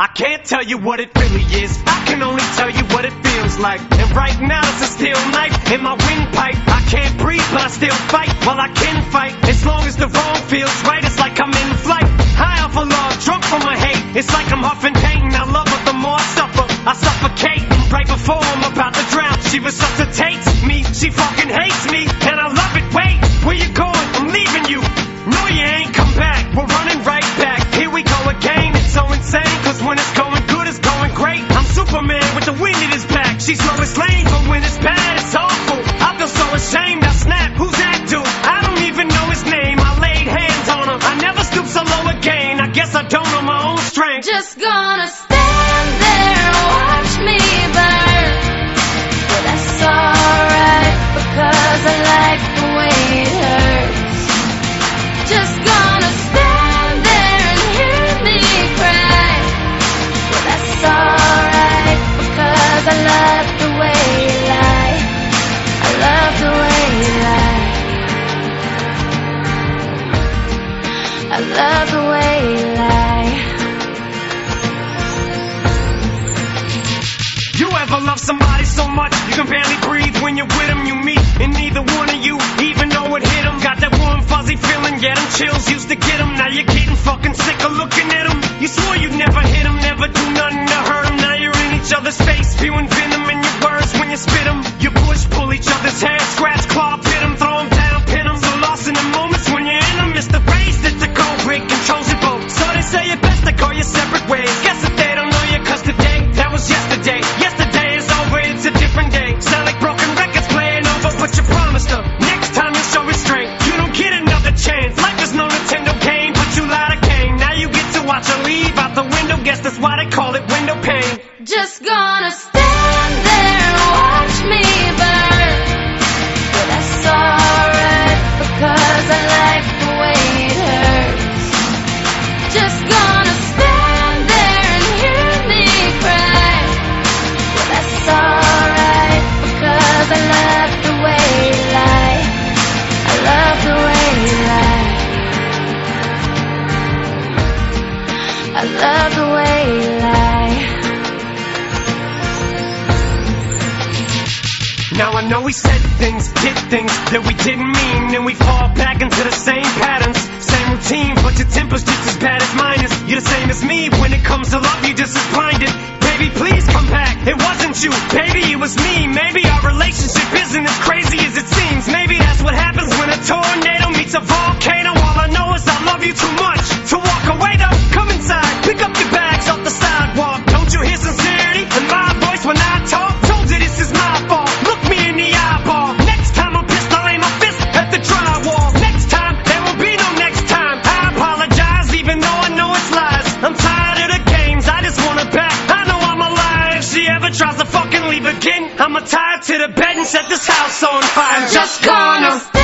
I can't tell you what it really is. I can only tell you what it feels like. And right now it's a steel knife in my windpipe. I can't breathe, but I still fight. Well, I can fight. As long as the wrong feels right, it's like I'm in flight. High off of love, drunk from my hate. It's like I'm huffing pain. She's Lois Lane, do nothing to hurt them. Now you're in each other's face, spewing venom in your words when you spit them. You push, pull each other's hair, scratch, claw, pit them, throw them down, pin them. So lost in the moments when you're in them, it's the race that's the cold break controls your boat. So they say it best to call you separate ways. Guess that they don't know you, cause today, that was yesterday. Yesterday I love the way you lie. Now I know we said things, did things that we didn't mean, and we fall back into the same patterns, same routine. But your temper's just as bad as mine is. You're the same as me when it comes to love. You're just as blinded. Baby, please come back. It wasn't you, baby, it was me. Maybe our relationship isn't as crazy as it seems. Maybe that's what happens again, I'ma tie her to the bed and set this house on fire. I'm Just gonna